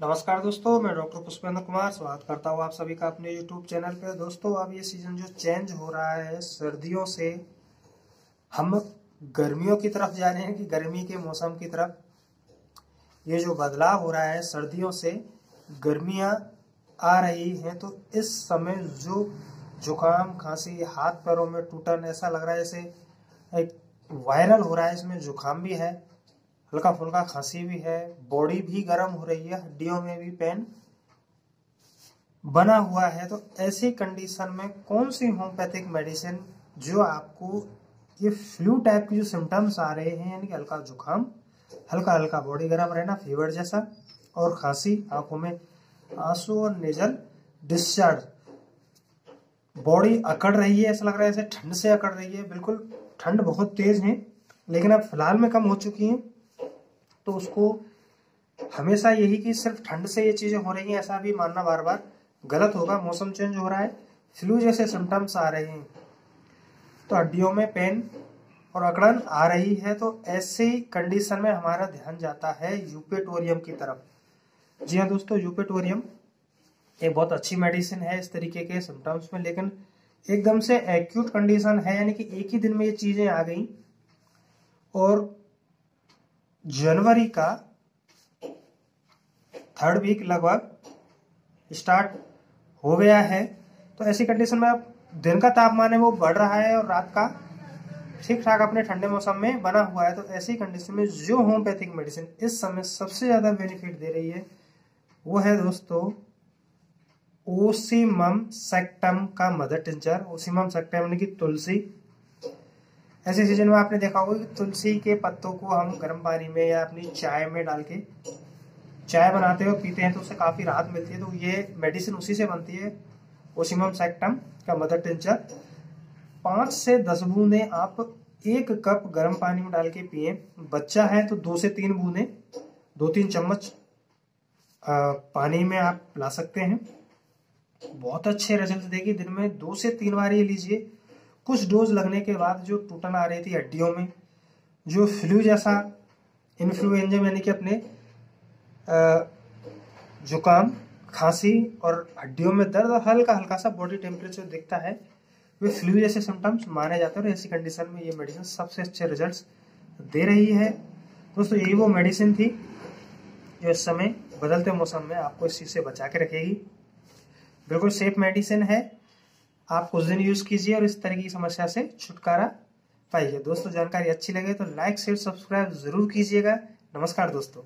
नमस्कार दोस्तों, मैं डॉक्टर पुष्पेंद्र कुमार स्वागत करता हूँ आप सभी का अपने यूट्यूब चैनल पे। दोस्तों, अब ये सीज़न जो चेंज हो रहा है, सर्दियों से हम गर्मियों की तरफ़ जा रहे हैं कि गर्मी के मौसम की तरफ़। ये जो बदलाव हो रहा है, सर्दियों से गर्मियाँ आ रही हैं तो इस समय जो जुकाम, खांसी, हाथ पैरों में टूटन, ऐसा लग रहा है जैसे एक वायरल हो रहा है, इसमें जुकाम भी है। हल्का फुल्का खांसी भी है, बॉडी भी गर्म हो रही है, हड्डियों में भी पेन बना हुआ है। तो ऐसी कंडीशन में कौन सी होम्योपैथिक मेडिसिन जो आपको ये फ्लू टाइप के जो सिम्टम्स आ रहे हैं, यानी कि हल्का जुकाम हल्का हल्का बॉडी गर्म रहना फीवर जैसा, और खांसी, आँखों में आँसू और नेजल डिस्चार्ज बॉडी अकड़ रही है, ऐसा लग रहा है ऐसे ठंड से अकड़ रही है। बिल्कुल ठंड बहुत तेज है, लेकिन अब फ़िलहाल में कम हो चुकी है। तो उसको हमेशा यही कि सिर्फ़ ठंड से ये चीज़ें हो रही हैं, ऐसा भी मानना बार बार गलत होगा। मौसम चेंज हो रहा है फ्लू जैसे सिम्टम्स आ रहे हैं। तो हड्डियों में पेन और अकड़न आ रही है तो ऐसे कंडीशन में हमारा ध्यान जाता है यूपेटोरियम की तरफ़। जी हाँ दोस्तों यूपेटोरियम एक बहुत अच्छी मेडिसिन है इस तरीके के सिम्टम्स में, लेकिन एकदम से एक्यूट कंडीशन है, यानी कि एक ही दिन में ये चीज़ें आ गई। और जनवरी का थर्ड वीक लगभग स्टार्ट हो गया है। तो ऐसी कंडीशन में अब दिन का तापमान है वो बढ़ रहा है और रात का ठीक ठाक अपने ठंडे मौसम में बना हुआ है। तो ऐसी कंडीशन में जो होम्योपैथिक मेडिसिन इस समय सबसे ज़्यादा बेनिफिट दे रही है, वो है दोस्तों ओसीमम सेक्टम का मदर टिंचर ओसीमम सेक्टम यानी कि तुलसी। ऐसे सीज़न में आपने देखा होगा कि तुलसी के पत्तों को हम गर्म पानी में या अपनी चाय में डाल के चाय बनाते हैं और पीते हैं तो उससे काफ़ी राहत मिलती है। तो ये मेडिसिन उसी से बनती है ओसिमम सेक्टम का मदर टिंचर पाँच से दस बूंदे आप एक कप गर्म पानी में डाल के पिए। बच्चा है तो दो से तीन बूंदे, दो तीन चम्मच पानी में आप ला सकते हैं। बहुत अच्छे रिज़ल्ट देगी। दिन में दो से तीन बार ये लीजिए। कुछ डोज लगने के बाद जो टूटन आ रही थी हड्डियों में, जो फ्लू जैसा इन्फ्लुएंजा यानी कि अपने जुकाम, खांसी और हड्डियों में दर्द और हल्का हल्का सा बॉडी टेम्परेचर दिखता है, वे फ्लू जैसे सिम्टम्स माने जाते हैं और ऐसी कंडीशन में ये मेडिसिन सबसे अच्छे रिजल्ट्स दे रही है। दोस्तों, यही वो मेडिसिन थी जो इस समय बदलते मौसम में आपको इस चीज़ से बचा के रखेगी। बिल्कुल सेफ़ मेडिसिन है। आप कुछ दिन यूज़ कीजिए और इस तरह की समस्या से छुटकारा पाइए। दोस्तों, जानकारी अच्छी लगे तो लाइक शेयर सब्सक्राइब ज़रूर कीजिएगा। नमस्कार दोस्तों।